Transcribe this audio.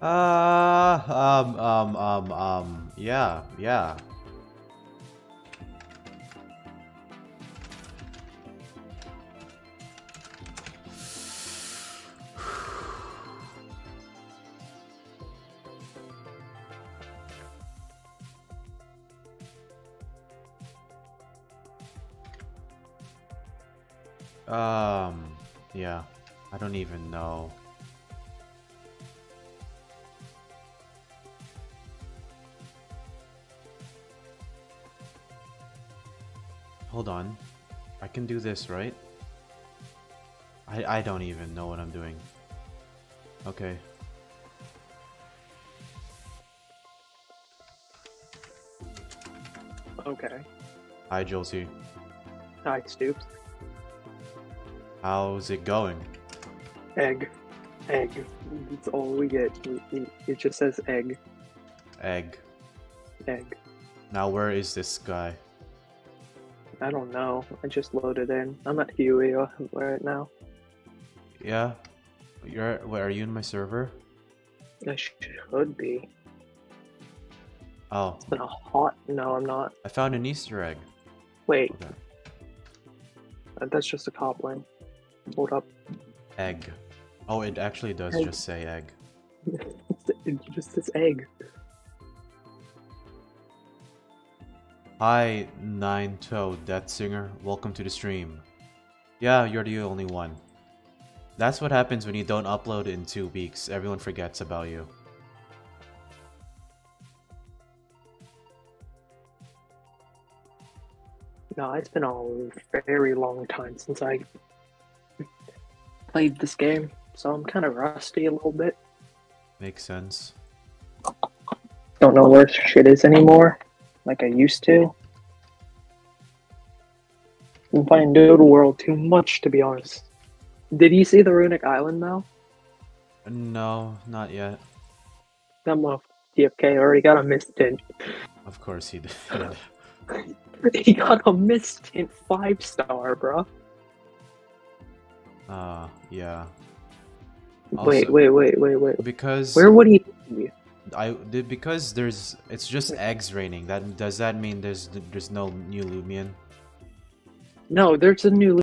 Uh, um, um, um, um, yeah, yeah. Um, yeah, I don't even know. Hold on. I can do this, right? I, I don't even know what I'm doing. Okay. Okay. Hi, Josie. Hi, Stoops. How's it going? Egg. Egg. That's all we get. It just says egg. Egg. Egg. Now, where is this guy? I don't know. I just loaded in. I'm at Huey right now. Yeah? You're, where are you in my server? I should be. Oh, It's been a hot. No, I'm not. I found an Easter egg. Wait, Okay. uh, that's just a copling. Hold up. Egg. Oh, it actually does Egg. just say egg. it just says egg. Hi, Nine Toe Death Singer. Welcome to the stream. Yeah, you're the only one. That's what happens when you don't upload in two weeks. Everyone forgets about you. No, it's been a very long time since I played this game, so I'm kind of rusty a little bit. Makes sense. Don't know where shit is anymore, like I used to. I'm playing Doodle World too much, to be honest. Did you see the Runic Island now? No, not yet. That motherfucker TFK already got a mist tint. Of course he did. he got a mist tint five star, bro. uh, yeah. wait, Also- wait, wait, wait, wait. Because Where would he? I because there's it's just eggs raining. That does that mean there's there's no new Loomian? No, there's a new